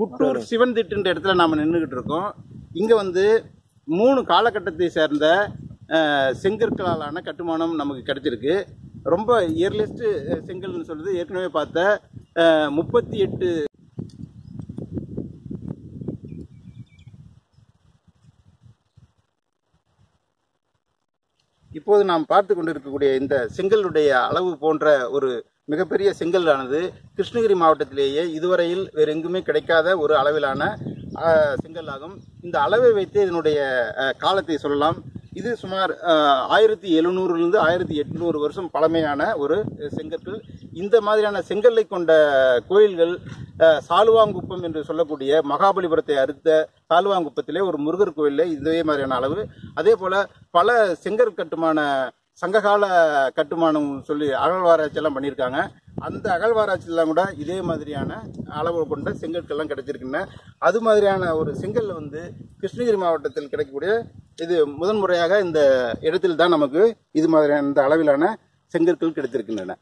குட்டூர் சிவன் திட்டுன்ற இடத்துல நாம் நின்றுக்கிட்டு இருக்கோம். இங்கே வந்து மூணு காலகட்டத்தை சேர்ந்த செங்கற்களாலான கட்டுமானம் நமக்கு கிடைச்சிருக்கு. ரொம்ப இயர்லிஸ்ட் செங்கல்னு சொல்கிறது ஏற்கனவே பார்த்த முப்பத்தி எட்டு இப்போது நாம் பார்த்து கொண்டிருக்கக்கூடிய இந்த செங்கலுடைய அளவு போன்ற ஒரு மிகப்பெரிய செங்கல்லானது கிருஷ்ணகிரி மாவட்டத்திலேயே இதுவரையில் வேறு எங்குமே கிடைக்காத ஒரு அளவிலான அஹ், செங்கல் ஆகும் இந்த அளவை வைத்து இதனுடைய காலத்தை சொல்லலாம். இது சுமார் ஆயிரத்தி எழுநூறுலேருந்து ஆயிரத்தி எட்நூறு வருஷம் பழமையான ஒரு செங்கற்கள். இந்த மாதிரியான செங்கல்லை கொண்ட கோயில்கள் சாலுவாங்குப்பம் என்று சொல்லக்கூடிய மகாபலிபுரத்தை அடுத்த சாலுவாங்குப்பத்திலே ஒரு முருகர் கோயிலில் இதே மாதிரியான அளவு. அதே போல் பல செங்கற் கட்டுமான சங்ககால கட்டுமானம் சொல்லி அகழ்வாராய்ச்சியெல்லாம் பண்ணியிருக்காங்க. அந்த அகழ்வாராய்ச்சியெல்லாம் கூட இதே மாதிரியான அளவு கொண்ட செங்கற்கள்லாம் கிடைச்சிருக்குங்க. அது மாதிரியான ஒரு செங்கல் வந்து கிருஷ்ணகிரி மாவட்டத்தில் கிடைக்கக்கூடிய இது முதன்முறையாக இந்த இடத்தில் தான் நமக்கு இது மாதிரியான இந்த அளவிலான செங்கற்கள் கிடைத்திருக்கின்றன